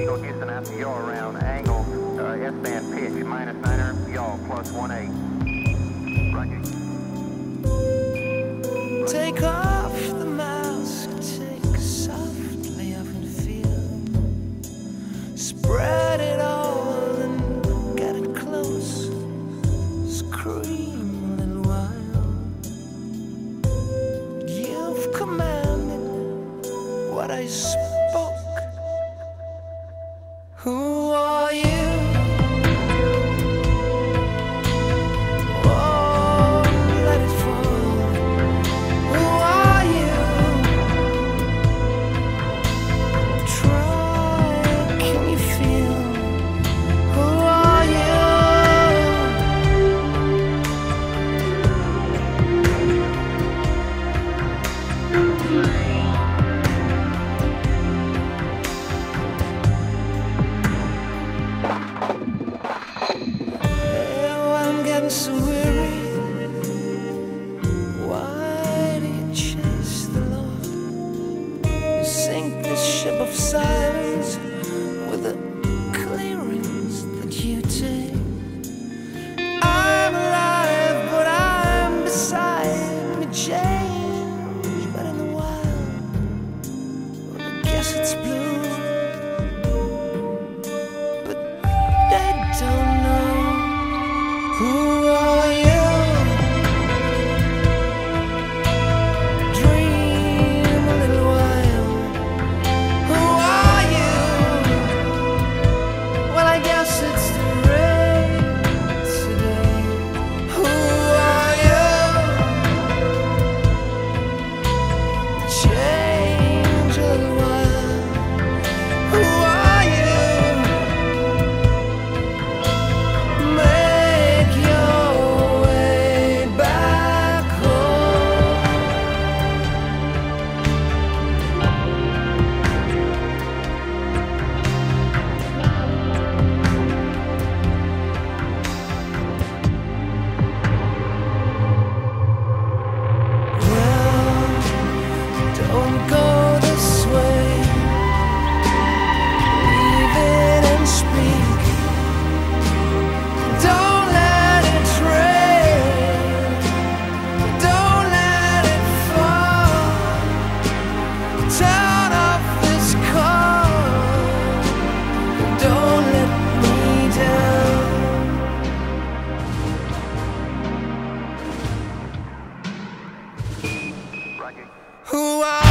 Eagle around angle, uh, S-band pitch, minus yaw, plus. Roger. Take off the mask, take softly off and feel. Spread it all and get it close. Scream a little. You've commanded what I Who are